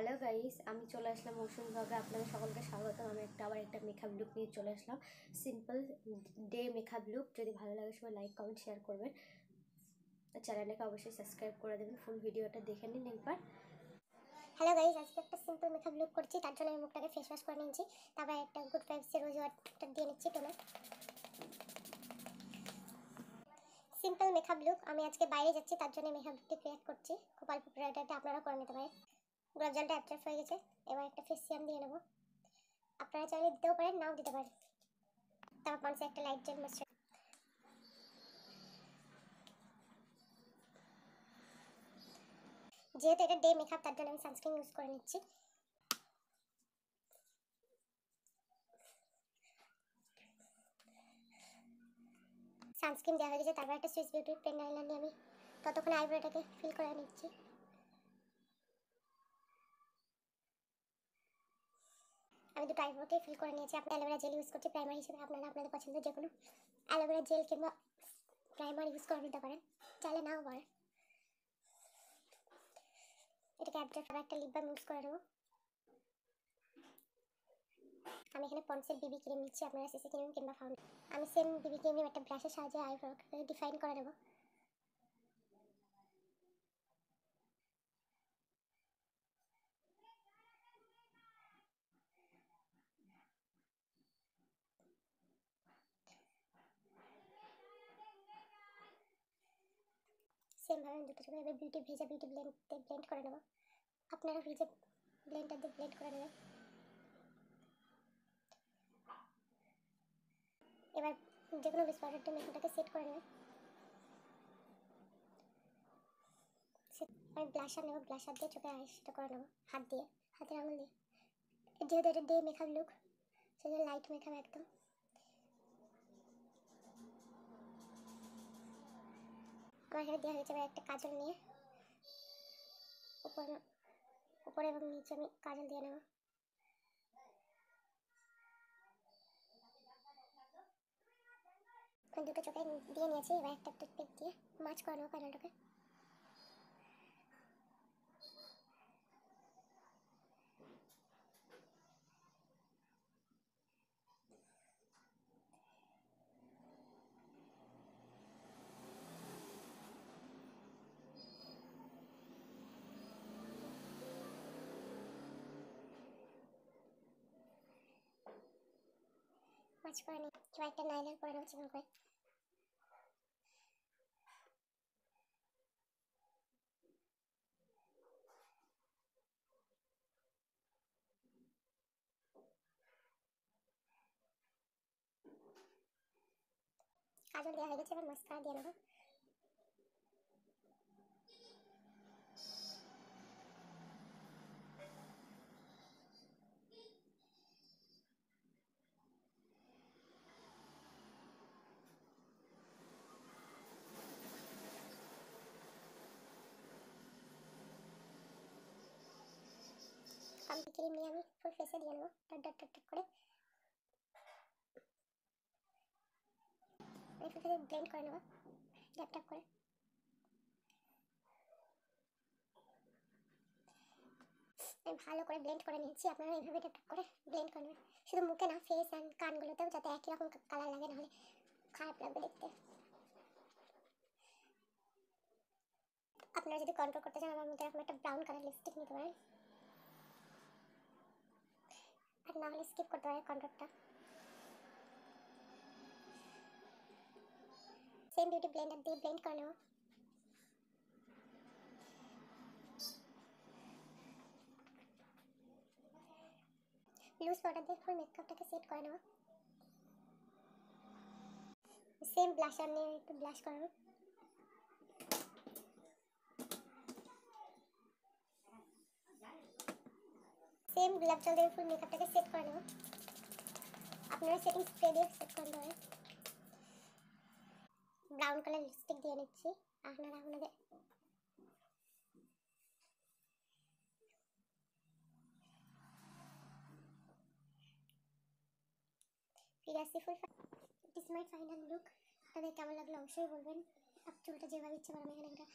Hello guys আমি চলে আসলাম মৌসুম ভাবে আপনাদের সকলকে স্বাগত আমি একটা আবার একটা মেকআপ লুক নিয়ে চলে আসলাম। সিম্পল ডে মেকআপ লুক যদি ভালো লাগে সবাই লাইক কমেন্ট শেয়ার করবেন। চ্যানেলটাকে অবশ্যই সাবস্ক্রাইব করে দেবেন। ফুল ভিডিওটা দেখে নিন একবার। হ্যালো গাইজ আজকে একটা সিম্পল মেকআপ লুক করছি। তার জন্য আমি মুখটাকে ফেস ওয়াশ করে নিয়েছি। তারপর একটা গুড ফাইভসের রোজ ওয়াটারটা দিয়ে নিচ্ছি টোনার সিম্পল মেকআপ লুক আমি আজকে বাইরে যাচ্ছি। তার জন্য মেকআপ লুকটি ক্রিয়েট করছি। খুব অল্প প্রোডাক্টটা আপনারা করে নিতে পারেন। গোলাপ জলটা অ্যাট্রাক্ট হয়ে গেছে, এবার একটা ফেস দিয়ে নেব। আপনারা চাইলে দিতেও পারেন, নাও দিতে পারেন। তারপর পঞ্চে একটা লাইট জেল মাস্টার যেহেতু এটা ডে মেকআপ তার জন্য আমি সানস্ক্রিন ইউজ করে নিচ্ছি। সানস্ক্রিন দেওয়া হয়ে গেছে, তারপর একটা সুইস বিউটি পেন আইলাইনার নিয়ে আমি ততক্ষণ আইব্রোটাকে ফিল করে নিচ্ছি। আমি দুটো আইব্রোকে ফিল করে নিয়েছি। আপনি অ্যালোভেরা জেল ইউজ করছি প্রাইমার হিসেবে আপনারা আপনাদের পছন্দের যে কোনো অ্যালোভেরা জেল কিংবা প্রাইমার ইউজ করে নিতে পারেন। চাইলে নাও পারেন। এটাকে অ্যাবজর্ব একটা লিপ বাম ইউজ করে দেবো আমি এখানে পন্সের বিবি ক্রিম নিচ্ছি, আপনারা সিসি ক্রিম কিংবা ফাউন্ডেশন আমি সেম বিবি ক্রিম একটা ব্রাশের সাহায্যে আইব্রোকে ডিফাইন করে দেবো সেমভাবে দুটো চোখে এবার বিউটি ভেজা বিউটি ব্লেন্ড ব্লেন্ড করে নেব। আপনারা ভেজে ব্লেন্ডার দিয়ে ব্লেন্ড করে নেবেন। এবার যে কোনো বেস পাউডারটা মেশিনটাকে সেট করে নেবেন। আমি ব্লাশার নেব ব্লাশার দিয়ে চোখে আইসটা করে নেব, হাত দিয়ে, হাতের আঙুল দিয়ে। যেহেতু এটা ডে মেকআপ লুক সেজন্য লাইট মেকআপ একদম। আমার দেওয়া হয়েছে এবার একটা কাজল নিয়ে। উপরে উপরে এবং নিচে আমি কাজল দিয়ে নেব। দুটো চোখে দিয়ে নিয়েছি, এবার একটা টুথপিক দিয়ে মাছ করে নেব কাজলটাকে। মাছ করে নি কেউ একটা নাইলার করে নাও চিকন করে কাজল দেওয়া হয়ে গেছে এবার মাস্কারা দিয়ে নেব ক্রিম নিয়ে আমি ফুল ফেসে দিয়ে নেব ডট ডট ডট করে আমি ফুল ফেসে ব্লেন্ড করে নেব ট্যাপ ট্যাপ করে আমি ভালো করে ব্লেন্ড করে নিয়েছি আপনারা এইভাবে ট্যাপ করে ব্লেন্ড করে নেবেন শুধু মুখে না ফেস অ্যান্ড কানগুলোতেও যাতে একই রকম কালার লাগে নাহলে খারাপ লাগবে দেখতে আপনারা যদি কন্ট্রোল করতে চান আমার মধ্যে এরকম একটা ব্রাউন কালার লিপস্টিক নিতে পারেন না হলে স্কিপ করতে পারে কন্ট্রোলটা সেম বিউটি ব্লেন্ডার দিয়ে ব্লেন্ড করে নেব। লুজ পাউডার দিয়ে ফুল মেকআপটাকে সেট করে নেব। সেম ব্লাশার নিয়ে একটু ব্লাশ করে নেব সেম গোলাপ জল দিয়ে ফুল মেকআপটাকে সেট করে নেব আপনারা সেটিং স্প্রে দিয়ে সেট করে দেবেন। ব্রাউন কালার লিপস্টিক দিয়ে নিচ্ছি। আপনারা আপনাদের ফিরে ফাইনাল লুক আপনাদের কেমন লাগল অবশ্যই বলবেন। চুলটা যেভাবে ইচ্ছে করেন এখানে একটা